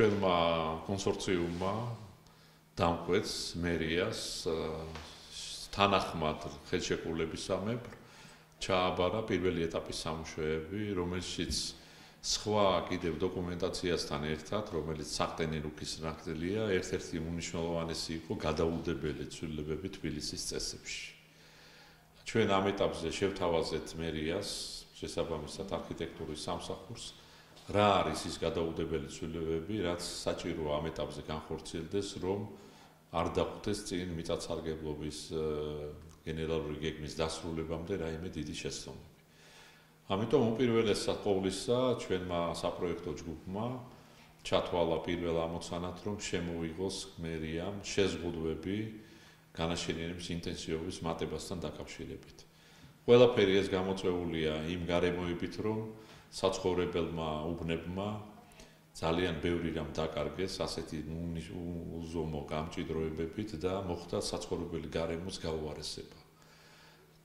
ჩვენმა კონსორციუმმა დამკვეთს მერიას თანახმად ხელშეკრულებისამებრ ჩააბარა პირველი ეტაპის სამუშაოები, რომელშიც სხვა კიდევ დოკუმენტაციასთან ერთად, რომელიც საფტენილუკის ნახდელია, ერთ-ერთი უნიშნულოვანესი იყო გადაუდებელი ცვლილებები თბილისის წესებში. ჩვენ ამ ეტაპზე შევთავაზეთ მერიას შესაბამისად არქიტექტურის სამსახურს რა არის ის გადაუდებელი ცვლილებები, რაც საჭიროა ამ ეტაპზე განხორციელდეს, რომ არ დახვდეს წინ მიწათსარგებლობის გენერალური გეგმის დასრულებამდე რაიმე დიდი შეცდომა. ამიტომ უპირველესად ყოვლისა ჩვენმა საპროექტო ჯგუფმა ჩათვალა პირველ ამოცანად რომ შემოიღოს მერიამ შეზღუდვები განაშენიანების ინტენსივობის მატებასთან დაკავშირებით. ყველაფერი ეს გამოწვეულია იმ გარემოებით რომ საცხოვრებელმა უბნებმა ძალიან ბევრი რამ დაკარგეს ასეთი უზომო გამჭიდროებებით და მოხდა საცხოვრებელი გარემოს გაუარესება.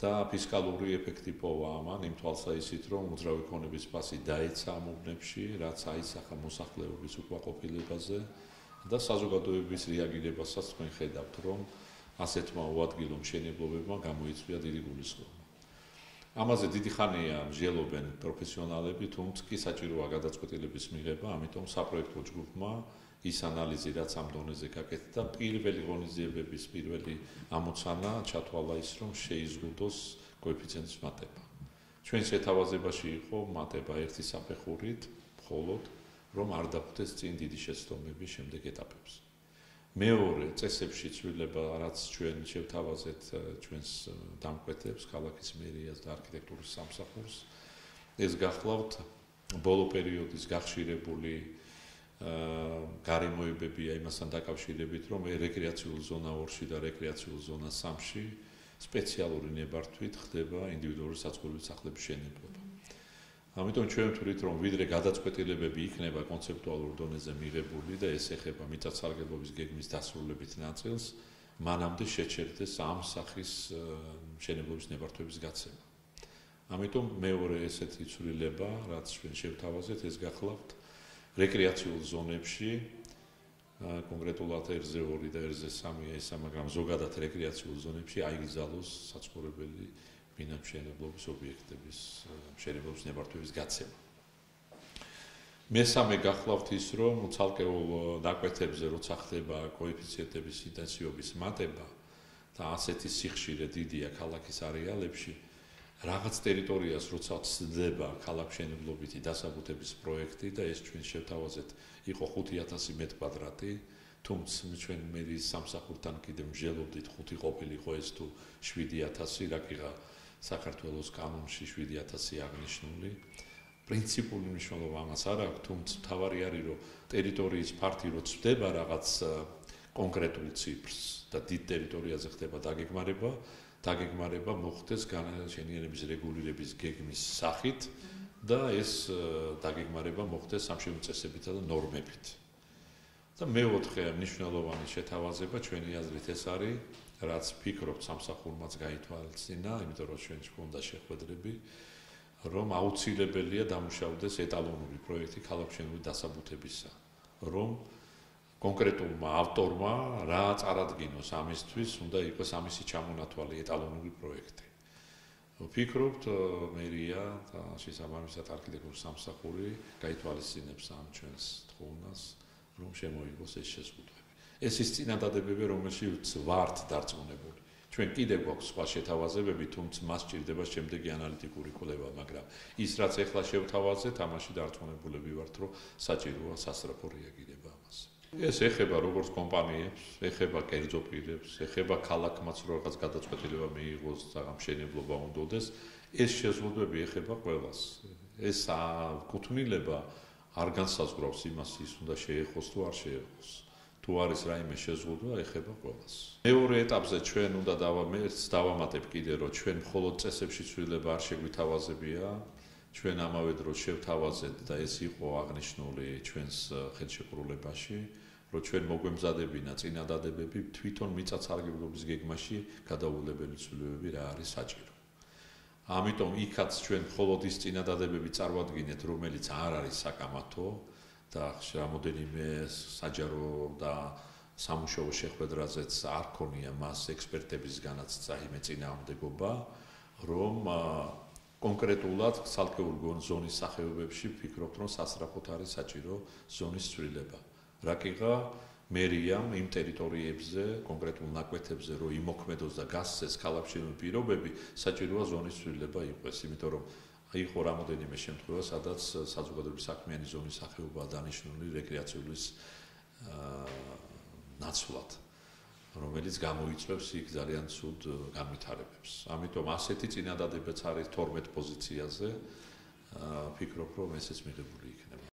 და ფისკალური ეფექტი პოვა ამან იმ თვალსაჩინოდ რომ უძრავი ქონების ფასი დაეცა ამ უბნებში რაც აისახა მოსახლეობის უკმაყოფილებაზე და საზოგადოების რეაგირებასაც თქვენ ხედავთ რომ ასეთმა უადგილო მშენებლობებმა გამოიწვია დიდი გულისხმობა ამაზე დიდი ხანია მსჯელობენ პროფესიონალები თუმცა კი საჭიროა გადაწყვეტილების მიღება ამიტომ საპროექტო ჯგუფმა ის ანალიზი რაც ამ დონეზე გაკეთდა პირველი ღონისძიებების პირველი ამოცანა ჩათვალა ის რომ შეიზღუდოს კოეფიციენტის მატება. ჩვენ შეთავაზებაში იყო მატება ერთი საფეხურით მხოლოდ რომ არ დახვდეს წინ დიდი შეცდომები შემდეგ ეტაპებს მეორე წესებში ცვლილება რაც ჩვენ შევთავაზეთ ჩვენს დამკვეთებს ქალაქის მერიას და არქიტექტურის სამსახურს ეს გახლავთ ბოლო პერიოდის გახშირებული გარემოებებია იმასთან დაკავშირებით, რომ რეკრეაციულ ზონა 2-ში და რეკრეაციულ ზონა 3-ში სპეციალური ნებართვით ხდება ინდივიდუალური საცხოვრებელი სახლების შენებლობა. ამიტომ ჩვენ ვთვლით, რომ ვიდრე გადაწყვეტილებები იქნება კონცეპტუალურ დონეზე მიღებული და ეს ეხება მიწათსარგებლობის გეგმის დასრულებით ნაწილს, მანამდე შეჩერდეს ამ სახის შენებლობის ნებართვების გაცემა. ამიტომ მეორე ესეთი ცვლილება, რაც ჩვენ შევთავაზეთ, ეს გახლავთ რეკრეაციულ ზონებში კონკრეტულად RZ2 და RZ3-ია ისა, მაგრამ ზოგადად რეკრეაციულ ზონებში აიგზალოს საცხოვრებელი ბინამშენებლობის ობიექტების მშენებლობის ნებართვების გაცემა. მესამე გახლავთ ის, რომ ცალკეულ დაკვეთებზე როცა ხდება კოეფიციენტების ინტენსივობის მატება და ასეთი სიხშირე დიდია ქალაქის არეალებში, რაღაც ტერიტორიას როცა ცდება ქალაქშენებლობითი დასაბუთების პროექტი და ეს ჩვენ შევთავაზეთ იყო 5000 მეტ კვადრატი თუმცა ჩვენ მერის სამსახურთან კიდე მსჯელობდით 5 ყოფილიყო ეს თუ 7000 რაკიღა საქართველოს კანონში 7000 აღნიშნული პრინციპული მნიშვნელობა ამას არ აქვს თუმცა თავარი არის რომ ტერიტორიის ფართი რო ცდება რაღაც კონკრეტულ ციფრს და დიდ ტერიტორიაზე ხდება დაგეგმარება დაგეგმარება მოხდეს განაშენიანების რეგულირების გეგმის სახით და ეს დაგეგმარება მოხდეს სამშენებლო წესებითა და ნორმებით. და მეოთხე მნიშვნელოვანი შეთავაზება ჩვენი აზრით ეს არის, რაც ფიქრობთ სამსახურმაც გაითვალისწინა, იმიტომ რომ ჩვენ გვქონდა შეხვედრები, რომ აუცილებელია დამუშავდეს ეტალონური პროექტი ქალაქშენობის დასაბუთებისა, რომ კონკრეტულმა ავტორმა რა წარადგინოს ამისთვის, უნდა იყოს ამისი ჩამონათვალი ეტალონური პროექტი. ვფიქრობთ, მერია და შესაბამისად არქიტექტურის სამსახური გაითვალისწინებს ამ ჩვენს თხოვნას, რომ შემოიღოს ეს შეზღუდვები. ეს ის წინადადებები, რომელშიც ვართ დარწმუნებული. ჩვენ კიდევ გვაქვს სხვა შეთავაზებები, თუმცა მას ჭირდება შემდეგი ანალიტიკური კვლევა, მაგრამ ის რაც ახლა შევთავაზეთ, ამაში დარწმუნებულები ვართ, რომ საჭიროა სასწრაფო რეაგირება ამაზე. ეს ეხება როგორც კომპანიებს, ეხება კერძო პირებს, ეხება ქალაქმაც რაღაც გადაწყვეტილება მიიღოს საღამ შენებლობა უნდადეს, ეს შეზღუდვები ეხება ყველას. ეს კუთვნილება არ განსაზღვრავს იმას, ის უნდა შეეხოს თუ არ შეეხოს. თუ არის რაიმე შეზღუდვა, ეხება ყველას. მეორე ეტაპზე ჩვენ უნდა დავამერც დავამატებ კიდე რომ ჩვენ მხოლოდ წესებში ცვლილება არ შეგვითავაზებია. ჩვენ ამავე დროს შევთავაზეთ და ეს იყო აღნიშნული ჩვენს ხელშეკრულებაში. რომ ჩვენ მოგვემზადებინა წინადადებები თვითონ მიწათსარგებლობის გეგმაში გადაულებელი ცვლილებები რა არის საჭირო. ამიტომ იქაც ჩვენ მხოლოდ ის წინადადებები წარმოადგენთ, რომელიც არ არის საკამათო და რამოდენიმე საჯარო და სამუშაო შეხვედრაზეც არ ქონია მას ექსპერტებისგანაც წაიმე წინააღმდეგობა, რომ კონკრეტულად ცალკეულ ზონის სახეობებში ფიქრობთ, რომ სასწრაფოდ არის საჭირო ზონის ცვლილება. რაკიღა მერიამ იმ ტერიტორიებზე, კონკრეტულ ნაკვეთებზე რო იმოქმედოს და გასცეს ქალაქშინო პირობები, საჭიროა ზონის ცვლილება იყოს, იმიტომ რომ აი ხო რამოდენიმე შემთხვევა, სადაც საზოგადოების საქმიანი ზონის სახეობაა დანიშნული რეკრეაციული აა ნაცვლად რომელიც გამოიწვევს იქ ძალიან ცუდ განვითარებებს. ამიტომ ასეთი წინადადებაც არის 12 პოზიციაზე. აა ფიქრობ, რომ ესეც მიღებული იქნება.